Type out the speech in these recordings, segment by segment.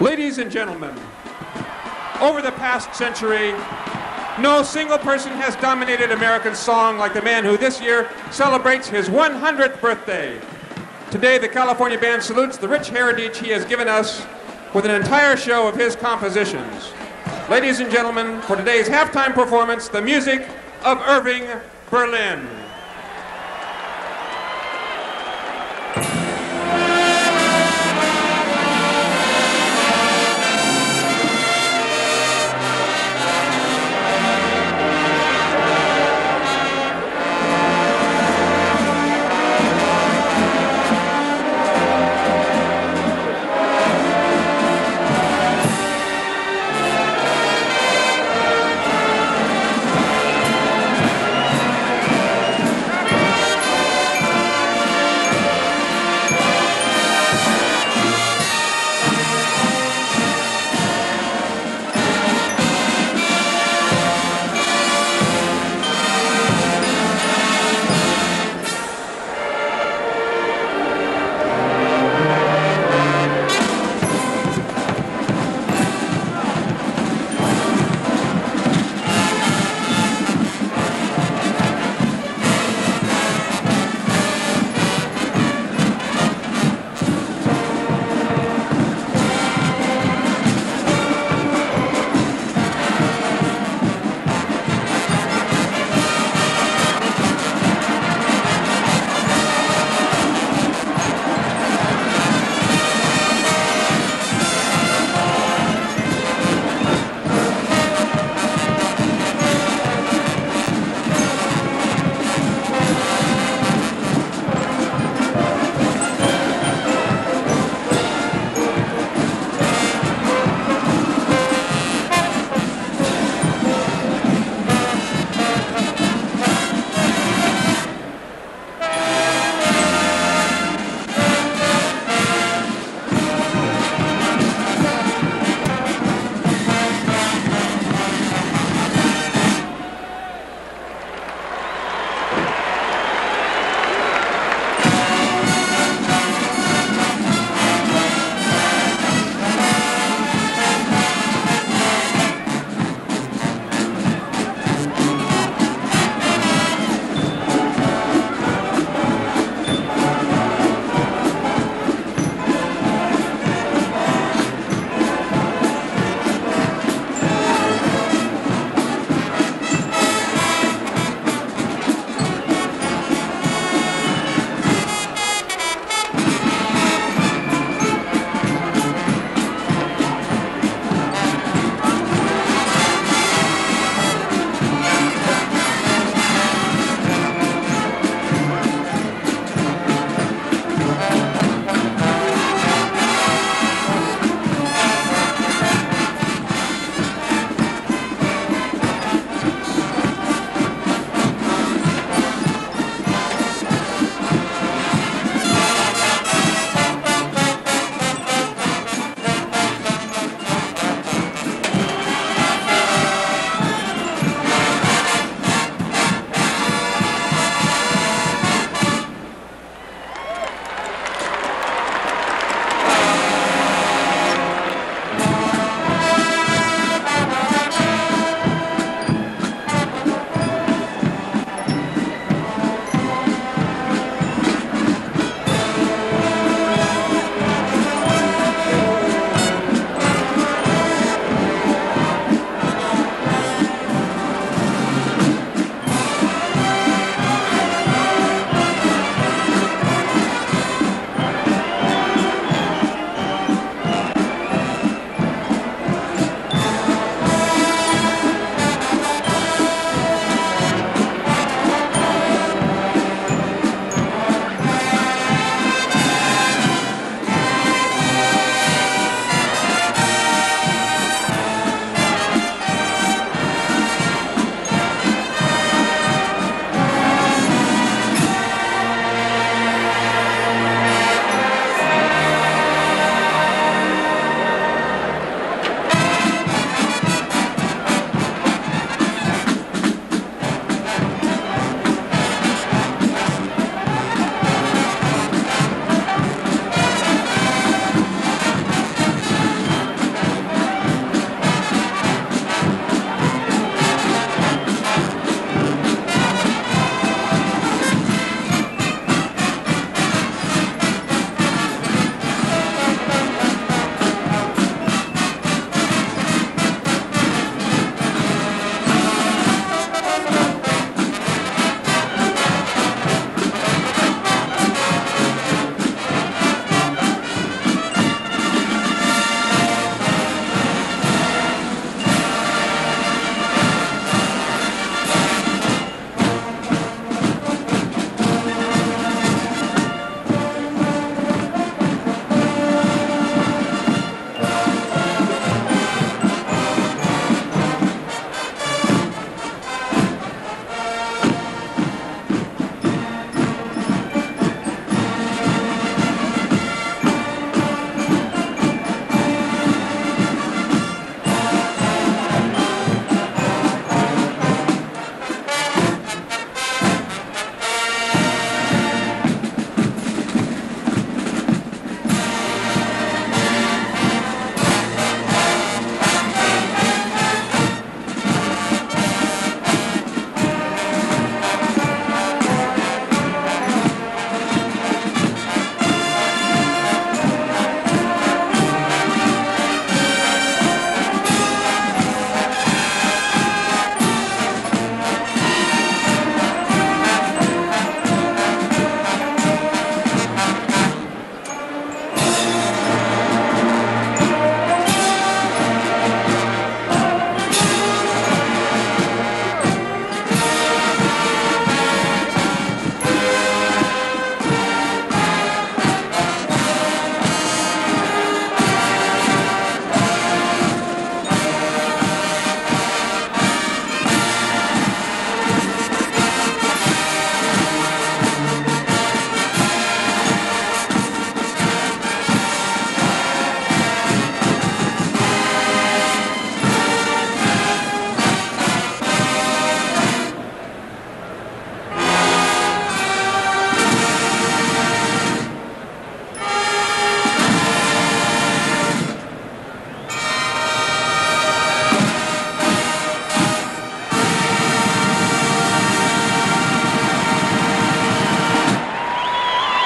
Ladies and gentlemen, over the past century, no single person has dominated American song like the man who this year celebrates his 100th birthday. Today, the California Band salutes the rich heritage he has given us with an entire show of his compositions. Ladies and gentlemen, for today's halftime performance, the music of Irving Berlin.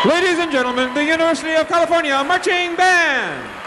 Ladies and gentlemen, the University of California Marching Band.